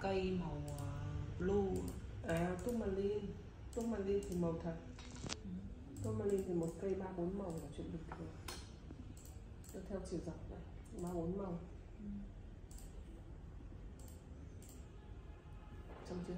cây màu à, blue à tourmaline tourmaline thì màu thật ừ. tourmaline thì một cây ba bốn màu là chuyện bình thường nó theo chiều dọc này ba bốn màu ừ. trong chưa